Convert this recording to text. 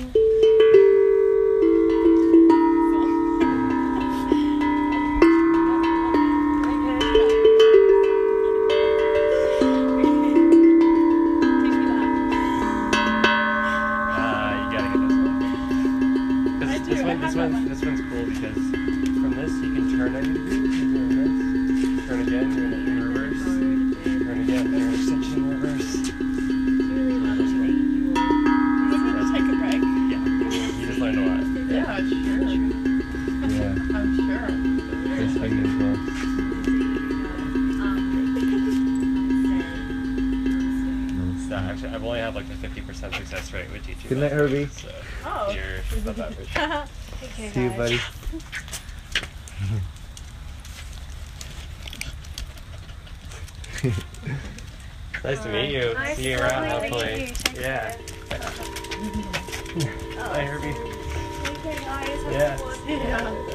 Mm-hmm. I only have like a fifty percent success rate with teaching. Good night, Herbie. So oh. you're okay, See you, buddy. nice to meet you. Nice See you around, hopefully. You. Yeah. yeah. Bye, Herbie. Okay, guys. Yeah. yeah.